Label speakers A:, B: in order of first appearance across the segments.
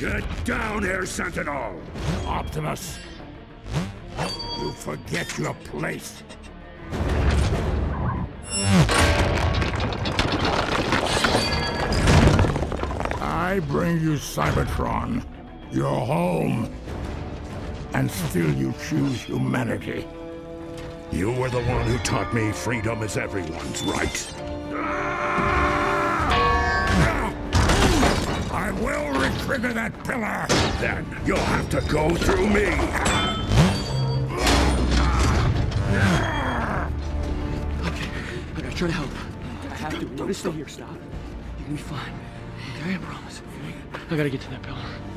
A: Get down here, Sentinel!
B: Optimus! You forget your place. I bring you Cybertron, your home, and still you choose humanity.
A: You were the one who taught me freedom is everyone's right.
B: Will retrigger that pillar!
A: Then you'll have to go through me!
C: Okay, I gotta try to help. I have to. Don't here, stop. You're gonna be fine. Okay, I promise. I gotta get to that pillar.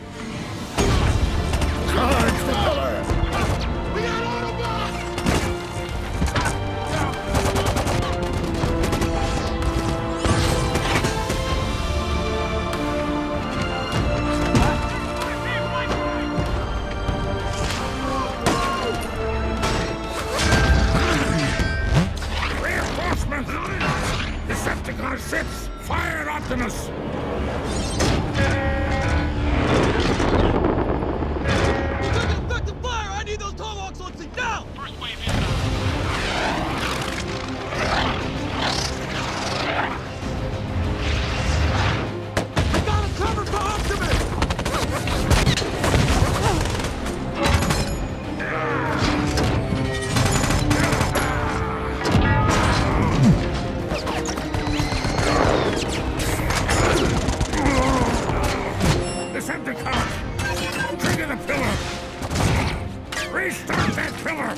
B: Restart that pillar!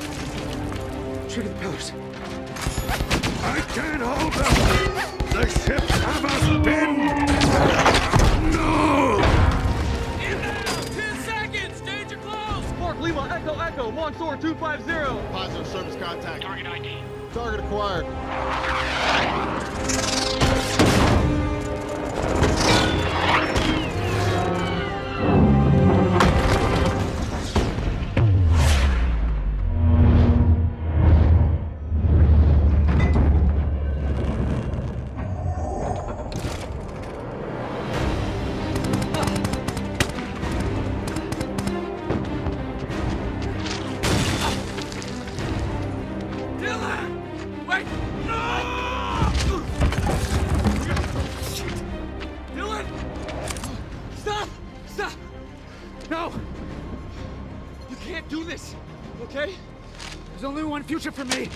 C: Trigger the pillars.
A: I can't hold them! The ships have us pinned! No!
D: Inbound! 10 seconds! Danger close! Mark Lima, Echo Echo, launch 250!
E: Positive service contact.
D: Target ID.
E: Target acquired.
D: Wait! No! Dylan! Stop! Stop! No! You can't do this, okay? There's only one future for me.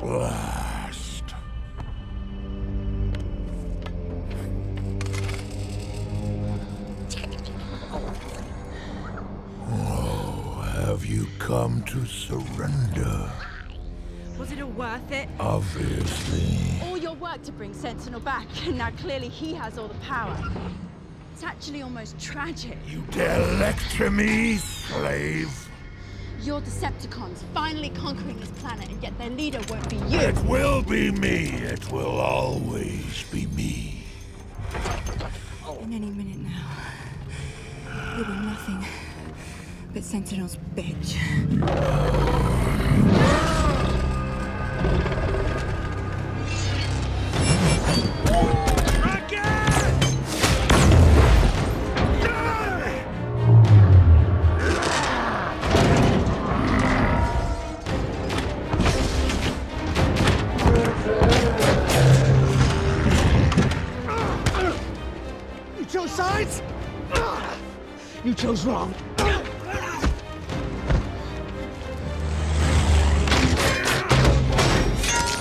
B: At last. Oh, have you come to surrender?
F: Was it all worth it?
B: Obviously.
F: All your work to bring Sentinel back, and now clearly he has all the power. It's actually almost tragic.
B: You dare lecture me, slave?
F: Your Decepticons finally conquering this planet, and yet their leader won't be you.
B: It will be me. It will always be me.
G: In any minute now, you'll be nothing but Sentinel's bitch.
D: Oh, chose sides? You chose wrong.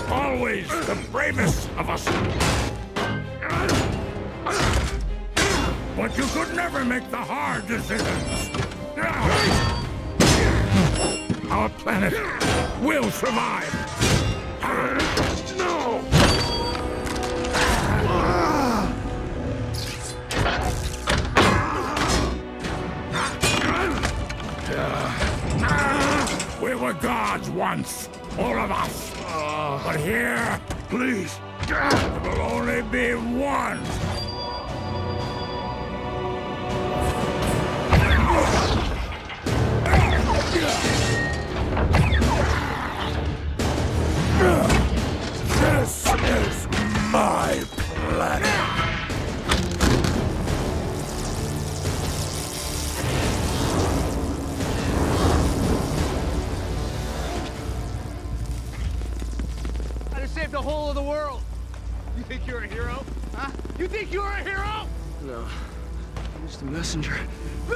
B: Always the bravest of us. But you could never make the hard decisions. Our planet will survive. Were gods once, all of us. Ah. But here,
A: Please,
B: there will only be one.
D: You're a hero? Huh? You think you're a hero?
C: No. I'm just a messenger.
D: No,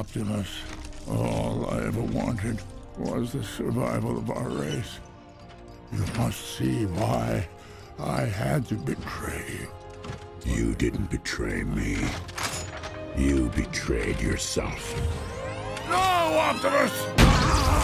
A: Optimus, all I ever wanted was the survival of our race. You must see why I had to betray you. You didn't betray me. You betrayed yourself. No, Optimus!